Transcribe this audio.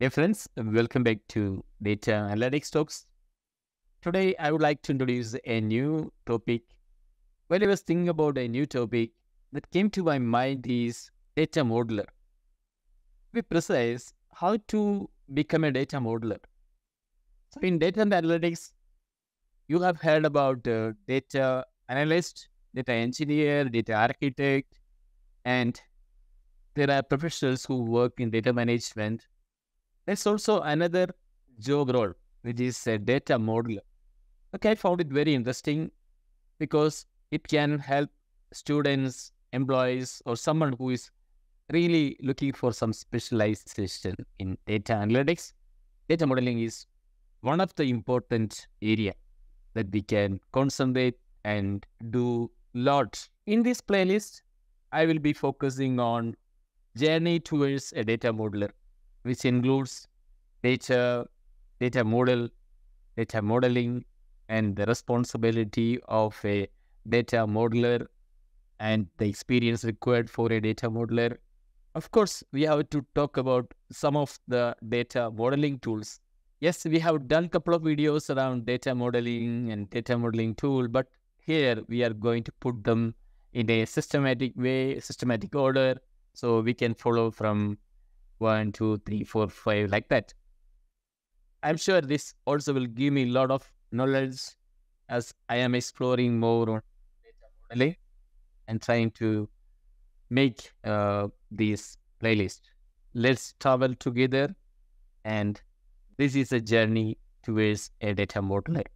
Dear friends, welcome back to Data Analytics Talks. Today, I would like to introduce a new topic. When I was thinking about a new topic, that came to my mind is data modeler. To be precise, how to become a data modeler. So, in data analytics, you have heard about uh, data analyst, data engineer, data architect, and there are professionals who work in data management. There's also another job role, which is a data modeler. Okay, I found it very interesting because it can help students, employees, or someone who is really looking for some specialization in data analytics. Data modeling is one of the important area that we can concentrate and do lot. In this playlist, I will be focusing on journey towards a data modeler, which includes data, data model, data modeling, and the responsibility of a data modeler and the experience required for a data modeler. Of course, we have to talk about some of the data modeling tools. Yes, we have done a couple of videos around data modeling and data modeling tool, but here we are going to put them in a systematic way, systematic order, so we can follow from one, two, three, four, five, like that. I'm sure this also will give me a lot of knowledge as I am exploring more on data modeling and trying to make uh, this playlist. Let's travel together, and this is a journey towards a data modeler.